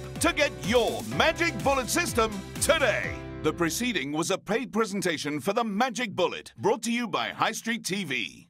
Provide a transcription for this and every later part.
app to get your Magic Bullet system today. The preceding was a paid presentation for the Magic Bullet, brought to you by High Street TV.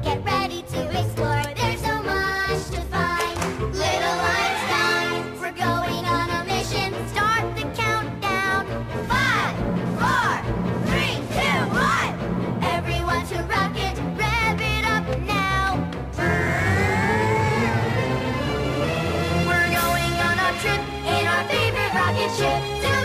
get you through.